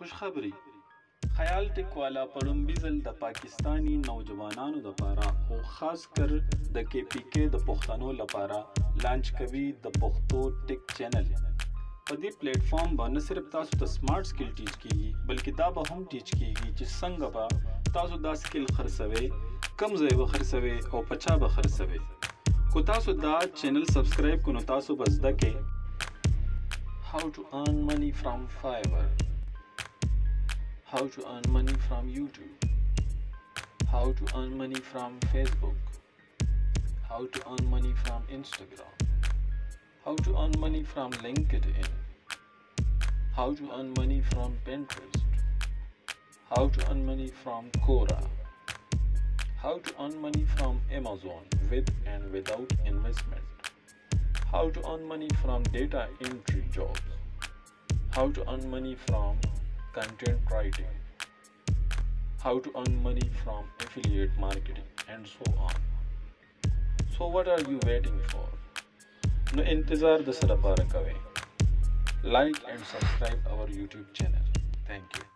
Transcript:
خوشخبری خیال ټیک والا پړومبي ځل د پاکستانی نوجوانانو لپاره او خاص کر د کې پی کې د پښتنو لپاره لانچ کوي د پښتو ټیک چینل په دې پلیټ فارم باندې صرف تاسو ته سمارټ سکل ټیچ کیږي بلکې دا به هم ټیچ کیږي چې څنګه به تاسو دا سکل خرڅوي کم ځای به خرڅوي او پچا به خرڅوي کو تاسو دا چینل سبسکرایب کو نو تاسو بس دکې how to earn money from Fiverr how to earn money from YouTube, how to earn money from Facebook, how to earn money from Instagram, how to earn money from LinkedIn, how to earn money from Pinterest, how to earn money from Quora, how to earn money from Amazon with and without investment, how to earn money from data entry jobs, how to earn money from content writing, how to earn money from affiliate marketing, and so on. So, what are you waiting for? No intizar the lapara kave. Like and subscribe our YouTube channel. Thank you.